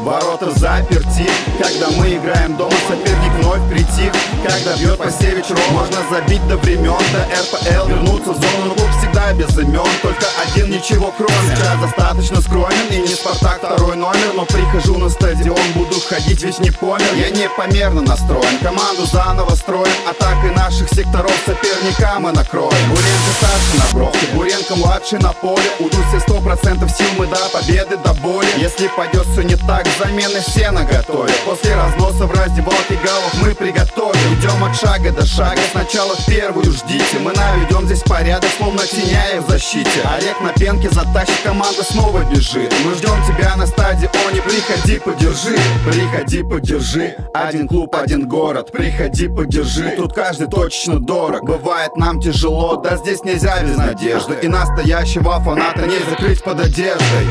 ворота заперти Когда мы играем дома, соперник вновь притих. Когда бьет Пасевич Ром, можно забить до времен До РПЛ вернуться в зону, но клуб всегда без имен. Только один ничего кроме. Сейчас достаточно скромен и не Спартак второй номер Но прихожу на стадион, буду ходить ведь не помер. Я непомерно настроен, команду заново строим Атакой наших секторов соперника мы накроем. Буренко старше на бровке, Буренко младший на поле. Уйдут все сто процентов сил мы до победы, до боли Если пойдет все не так, замены все наготове. После разноса в раздевалке голов мы приготовим. Идем от шага до шага, сначала первую ждите. Мы наведем здесь порядок, словно теняя в защите. Олег на пенке затащит, команда снова бежит. Мы ждем тебя на стадионе, приходи, подержи. Приходи, подержи, один клуб, один город Приходи, подержи, тут каждый точечно дорог. Бывает нам тяжело, да здесь нельзя без надежды. И настоящего фаната не закрыть под одеждой